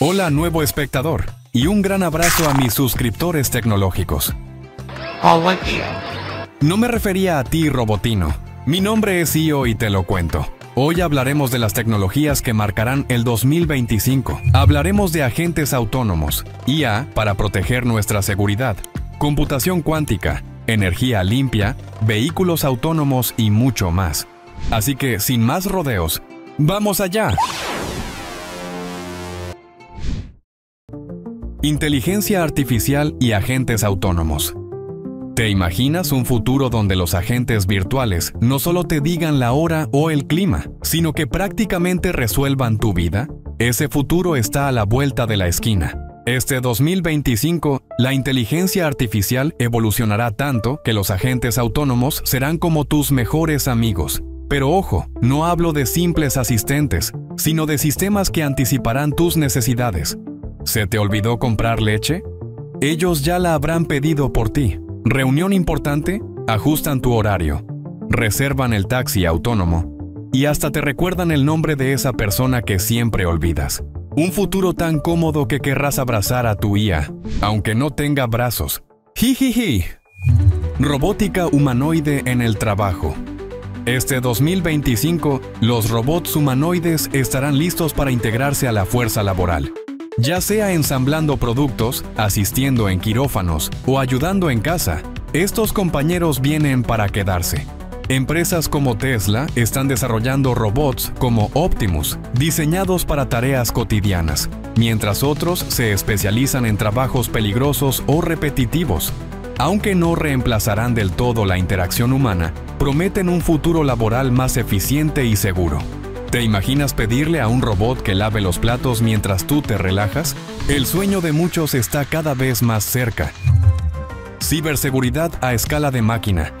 Hola nuevo espectador y un gran abrazo a mis suscriptores tecnológicos. No me refería a ti, Robotino. Mi nombre es Io y te lo cuento. Hoy hablaremos de las tecnologías que marcarán el 2025. Hablaremos de agentes autónomos, IA para proteger nuestra seguridad, computación cuántica, energía limpia, vehículos autónomos y mucho más. Así que, sin más rodeos, ¡vamos allá! Inteligencia artificial y agentes autónomos. ¿Te imaginas un futuro donde los agentes virtuales no solo te digan la hora o el clima, sino que prácticamente resuelvan tu vida? Ese futuro está a la vuelta de la esquina. Este 2025, la inteligencia artificial evolucionará tanto que los agentes autónomos serán como tus mejores amigos. Pero ojo, no hablo de simples asistentes, sino de sistemas que anticiparán tus necesidades. ¿Se te olvidó comprar leche? Ellos ya la habrán pedido por ti. Reunión importante, ajustan tu horario, reservan el taxi autónomo y hasta te recuerdan el nombre de esa persona que siempre olvidas. Un futuro tan cómodo que querrás abrazar a tu IA, aunque no tenga brazos. Jijiji. Robótica humanoide en el trabajo. Este 2025, los robots humanoides estarán listos para integrarse a la fuerza laboral ya sea ensamblando productos, asistiendo en quirófanos o ayudando en casa, estos compañeros vienen para quedarse. Empresas como Tesla están desarrollando robots como Optimus, diseñados para tareas cotidianas, mientras otros se especializan en trabajos peligrosos o repetitivos. Aunque no reemplazarán del todo la interacción humana, prometen un futuro laboral más eficiente y seguro. ¿Te imaginas pedirle a un robot que lave los platos mientras tú te relajas? El sueño de muchos está cada vez más cerca. Ciberseguridad a escala de máquina.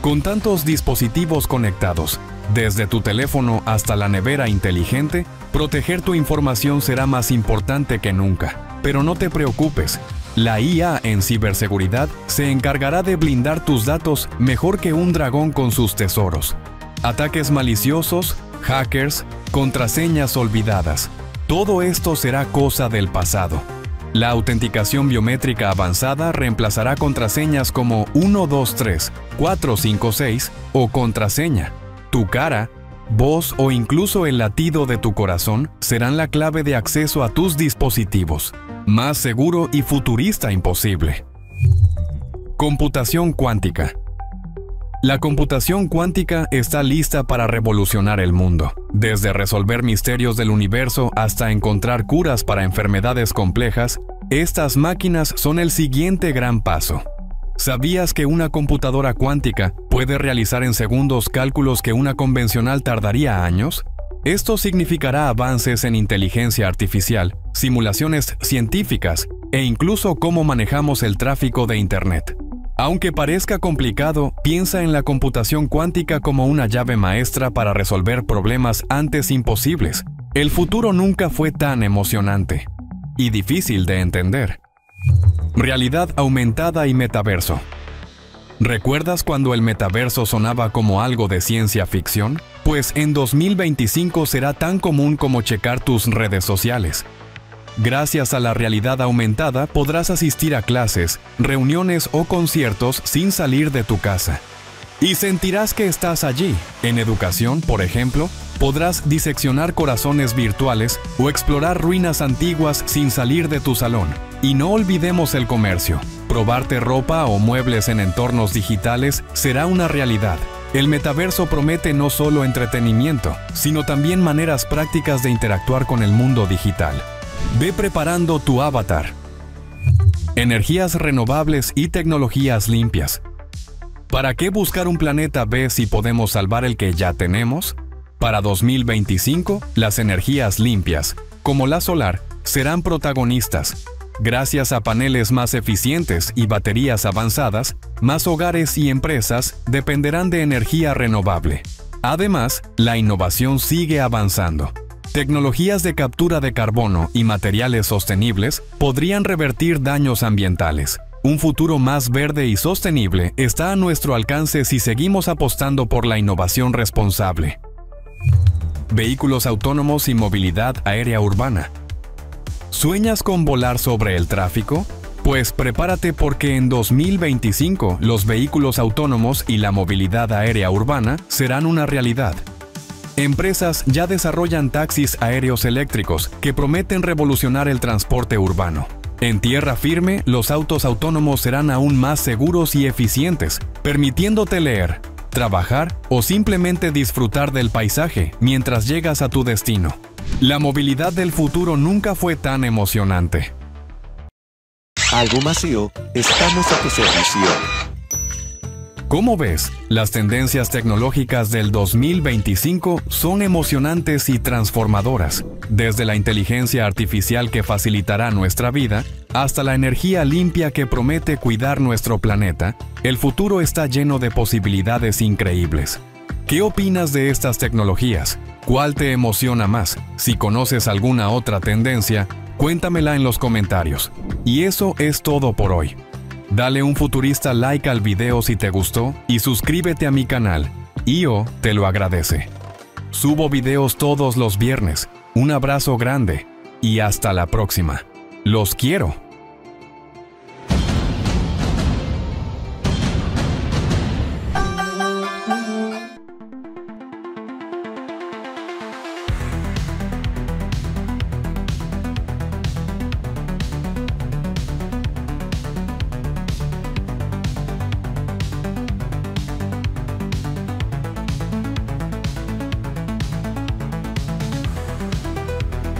Con tantos dispositivos conectados, desde tu teléfono hasta la nevera inteligente, proteger tu información será más importante que nunca. Pero no te preocupes, la IA en ciberseguridad se encargará de blindar tus datos mejor que un dragón con sus tesoros. Ataques maliciosos, hackers, contraseñas olvidadas. Todo esto será cosa del pasado. La autenticación biométrica avanzada reemplazará contraseñas como 123, 456 o contraseña. Tu cara, voz o incluso el latido de tu corazón serán la clave de acceso a tus dispositivos. Más seguro y futurista imposible. Computación cuántica. La computación cuántica está lista para revolucionar el mundo, desde resolver misterios del universo hasta encontrar curas para enfermedades complejas, estas máquinas son el siguiente gran paso. ¿Sabías que una computadora cuántica puede realizar en segundos cálculos que una convencional tardaría años? Esto significará avances en inteligencia artificial, simulaciones científicas e incluso cómo manejamos el tráfico de Internet. Aunque parezca complicado, piensa en la computación cuántica como una llave maestra para resolver problemas antes imposibles. El futuro nunca fue tan emocionante y difícil de entender. Realidad aumentada y metaverso. ¿Recuerdas cuando el metaverso sonaba como algo de ciencia ficción? Pues en 2025 será tan común como checar tus redes sociales. Gracias a la realidad aumentada podrás asistir a clases, reuniones o conciertos sin salir de tu casa. Y sentirás que estás allí. En educación, por ejemplo, podrás diseccionar corazones virtuales o explorar ruinas antiguas sin salir de tu salón. Y no olvidemos el comercio. Probarte ropa o muebles en entornos digitales será una realidad. El metaverso promete no solo entretenimiento, sino también maneras prácticas de interactuar con el mundo digital. Ve preparando tu avatar. Energías renovables y tecnologías limpias. ¿Para qué buscar un planeta B si podemos salvar el que ya tenemos? Para 2025, las energías limpias, como la solar, serán protagonistas. Gracias a paneles más eficientes y baterías avanzadas, más hogares y empresas dependerán de energía renovable. Además, la innovación sigue avanzando. Tecnologías de captura de carbono y materiales sostenibles podrían revertir daños ambientales. Un futuro más verde y sostenible está a nuestro alcance si seguimos apostando por la innovación responsable. Vehículos autónomos y movilidad aérea urbana. ¿Sueñas con volar sobre el tráfico? Pues prepárate porque en 2025 los vehículos autónomos y la movilidad aérea urbana serán una realidad. Empresas ya desarrollan taxis aéreos eléctricos que prometen revolucionar el transporte urbano. En tierra firme, los autos autónomos serán aún más seguros y eficientes, permitiéndote leer, trabajar o simplemente disfrutar del paisaje mientras llegas a tu destino. La movilidad del futuro nunca fue tan emocionante. Algo Macío, estamos a tu servicio. ¿Cómo ves? Las tendencias tecnológicas del 2025 son emocionantes y transformadoras, desde la inteligencia artificial que facilitará nuestra vida hasta la energía limpia que promete cuidar nuestro planeta, el futuro está lleno de posibilidades increíbles. ¿Qué opinas de estas tecnologías? ¿Cuál te emociona más? Si conoces alguna otra tendencia, cuéntamela en los comentarios. Y eso es todo por hoy. Dale un futurista like al video si te gustó y suscríbete a mi canal. IO te lo agradece. Subo videos todos los viernes. Un abrazo grande y hasta la próxima. Los quiero.